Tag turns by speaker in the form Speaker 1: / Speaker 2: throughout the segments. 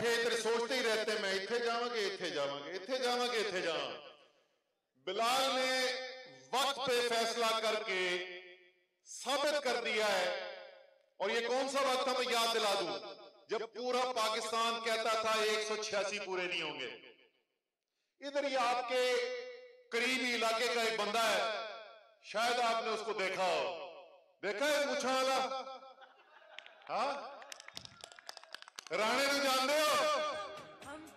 Speaker 1: बैठे इधर सोचते ही रहते मैं इतने जावांगे इतने जावांगे इतने जावांगे इतने जावांगे। बिलाल ने वक्त पे फैसला करके साबित कर दिया है। और ये कौन सा वक्त था मैं याद दिला दूँ? जब पूरा पाकिस्तान कहता था, एक पूरे नहीं होंगे। इधर ही आपके करीबी इलाके का एक बंदा है, शायद आपने उसको देखा हो। देखा है मुछा वाला? हाँ? राणे ਨੂੰ ਜਾਣਦੇ ਹੋ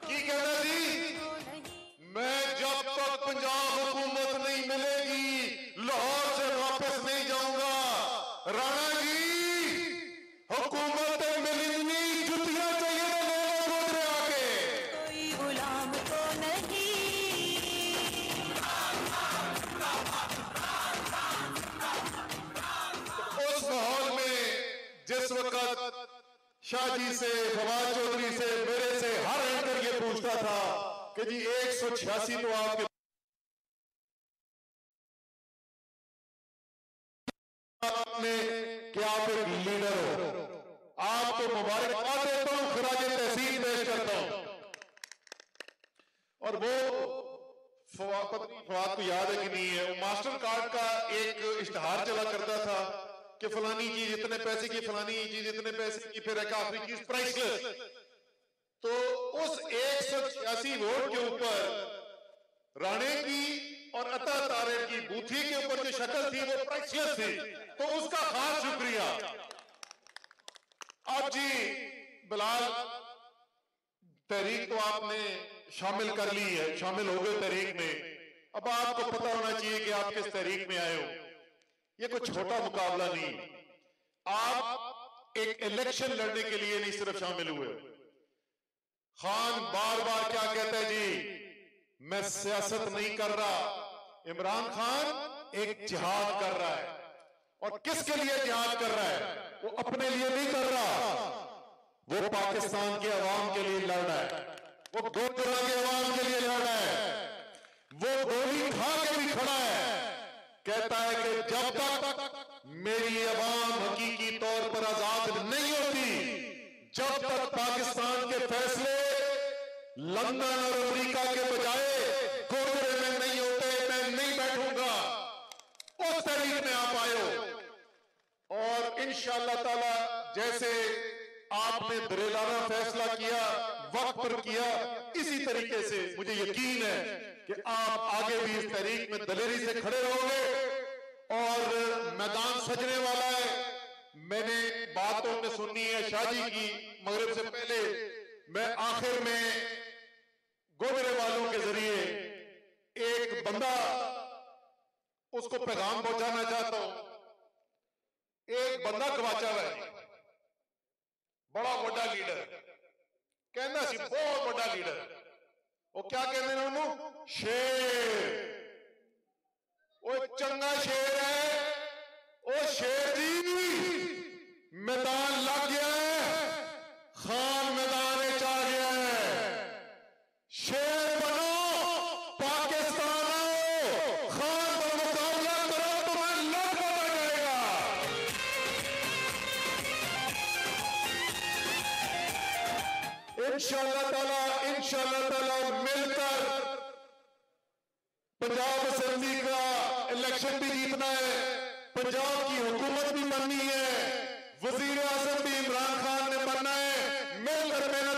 Speaker 1: ਕੀ ਕਹਿੰਦਾ ਜੀ मैं जब तक पंजाब हुकूमत नहीं मिलेगी लाहौर से वापस नहीं जाऊंगा राणा जी हुकूमत मिली नहीं जुतियां चाहिए तो ले लो गोदरे आके
Speaker 2: कोई गुलाम तो नहीं
Speaker 1: उस माहौल में जिस वक्त शाह जी से, फवाद चौधरी से, मेरे से हर एंकर ये पूछता था कि जी, एक सौ छियासी तो आपके आपने आप एक लीडर हो? आपको मुबारकबाद देता हूँ, खराज तहसील पेश करता हूँ। और वो फवाद को याद है कि नहीं है, वो मास्टर कार्ड का एक इश्तहार चला करता था। कि फलानी चीज़ इतने पैसे की, फलानी चीज़ इतने पैसे की, फिर एक आखिरी चीज़ प्राइसलेस तो उस एक सौ छियासी वोट के ऊपर राणे की और अता तारे की बूथी के ऊपर जो शक्ल थी वो प्राइसलेस थी। तो उसका खास शुक्रिया। अब जी, बिलाल, तहरीक तो आपने शामिल कर ली है, शामिल हो गए तहरीक में। अब आपको पता होना चाहिए कि आप किस तहरीक में आए हो। ये कोई छोटा मुकाबला नहीं। आप एक इलेक्शन लड़ने के लिए नहीं सिर्फ़ शामिल हुए। खान बार बार क्या कहते हैं जी? मैं सियासत नहीं कर रहा। इमरान खान एक जिहाद कर रहा है। और किसके लिए जिहाद कर रहा है? वो अपने लिए नहीं कर रहा। वो पाकिस्तान के अवाम के लिए लड़ रहा है। वो गोदरा के अवाम के लिए लड़ रहा है। कहता है कि जब तक मेरी आवाम हकीकी तौर पर आज़ाद नहीं होती, जब तक पाकिस्तान के फैसले लंदन और अमेरिका के बजाय गोदरे में नहीं होते, मैं नहीं बैठूँगा। उस तरीके में आप आयो और इन ताला, जैसे आपने दरेलाना फैसला किया, वक्त पर किया, इसी तरीके से मुझे यकीन है कि आप आगे भी इस तहरीक में दलेरी से खड़े रहोगे। मैदान सजने वाला है। मैंने बातों में सुनी है शादी की, मगरब से पहले। मैं आखिर में गोबरे वालों के ज़रिए एक बंदा उसको पैगाम पहुंचाना चाहता हूँ। एक बंदा कवाचा है। बड़ा वा लीडर। कहना सी, बहुत वा लीडर। वो क्या कहते हैं शेर। वो चंगा शेर। इंशाअल्लाह ताला मिलकर पंजाब असेंबली का इलेक्शन भी जीतना है, पंजाब की हुकूमत भी बननी है वज़ीर आज़म भी इमरान खान ने बनना है, मिलकर मेहनत